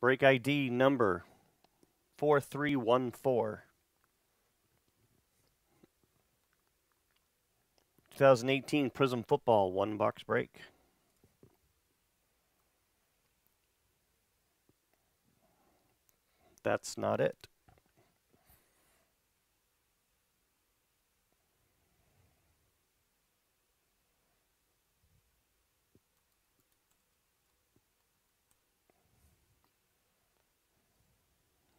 Break ID number 4314. 2018 Prizm Football one box break. That's not it.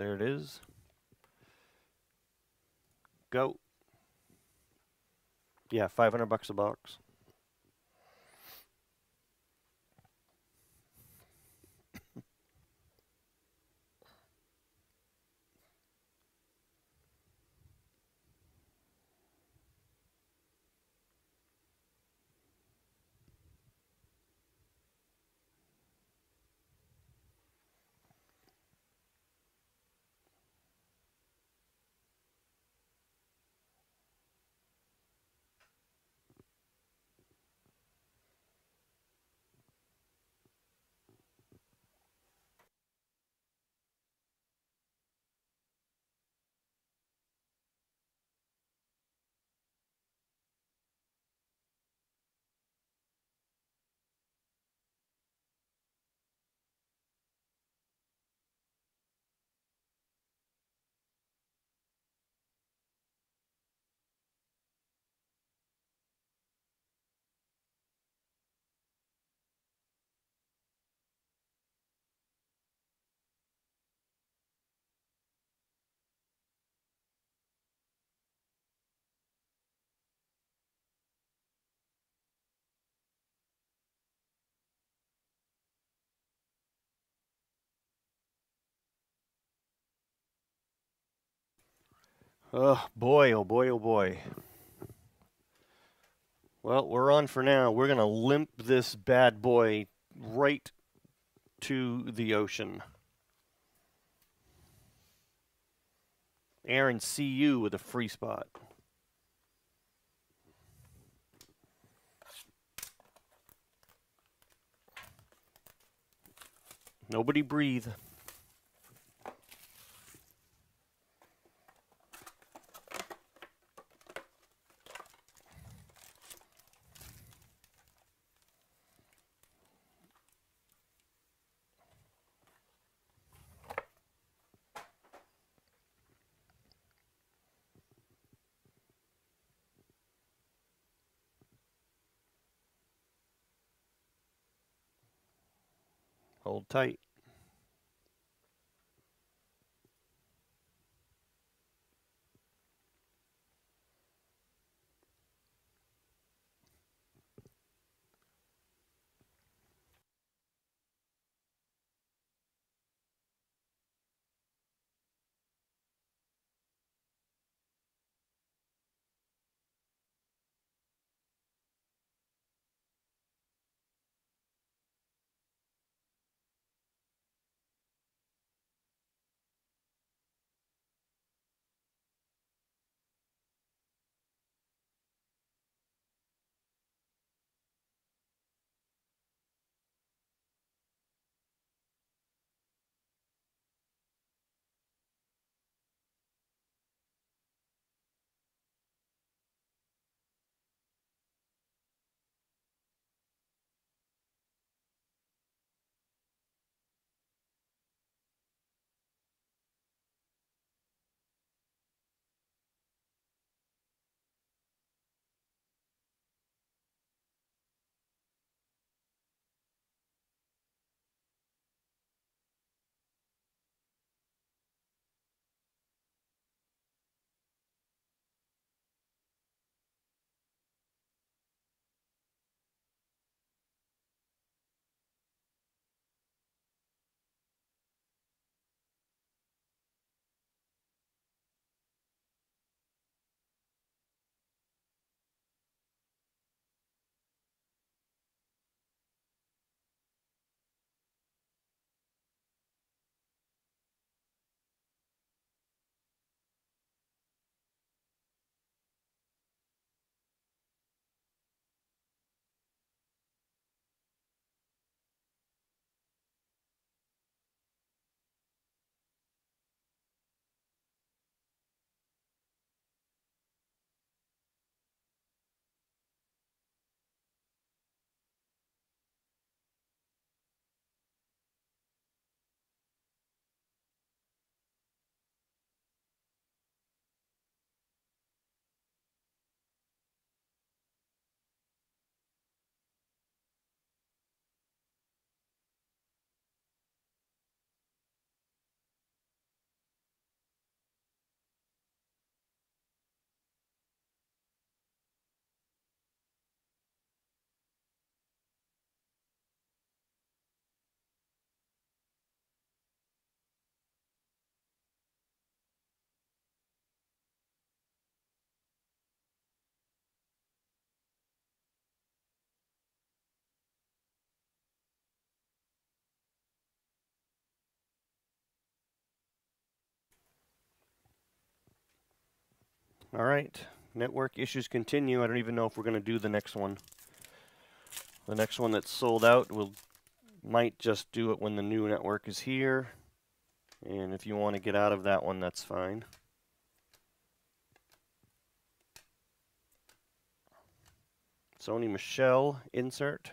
There it is. Go. Yeah, 500 bucks a box. Oh boy, oh boy, oh boy. Well, we're on for now. We're going to limp this bad boy right to the ocean. Aaron, see you with a free spot. Nobody breathe. Hold tight. All right. Network issues continue. I don't even know if we're going to do the next one. The next one that's sold out, we'll might just do it when the new network is here. And if you want to get out of that one, that's fine. Sony Michel insert.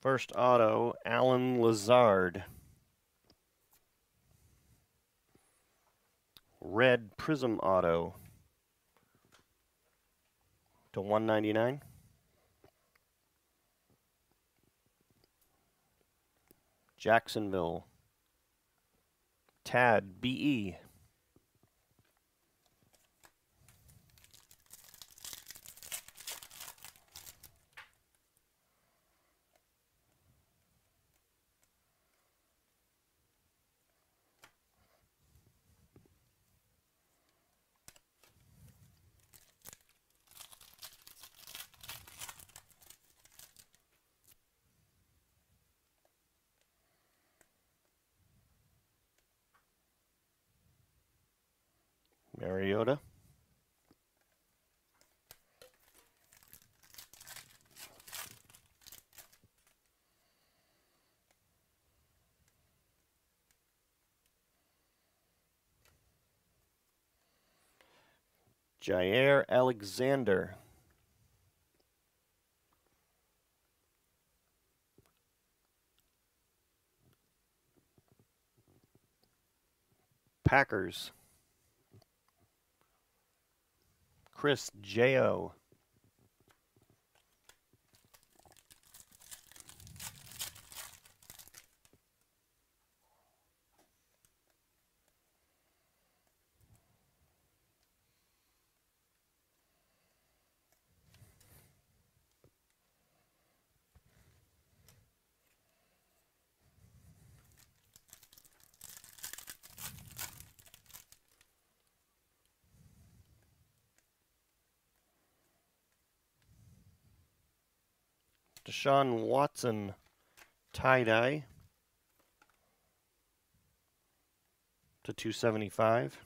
First auto, Allen Lazard. Red Prizm Auto to 199. Jacksonville. Tad BE. Mariota. Jaire Alexander. Packers. Chris J.O. Deshaun Watson tie-dye to 275.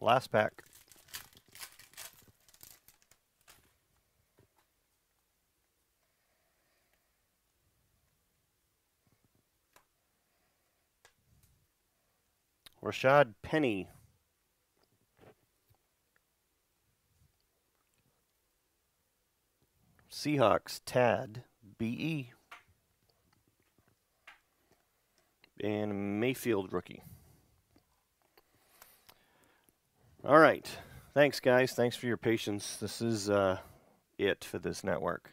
Last pack. Rashaad Penny. Seahawks, Tad, BE. And Mayfield rookie. All right. Thanks, guys. Thanks for your patience. This is uh, it for this network.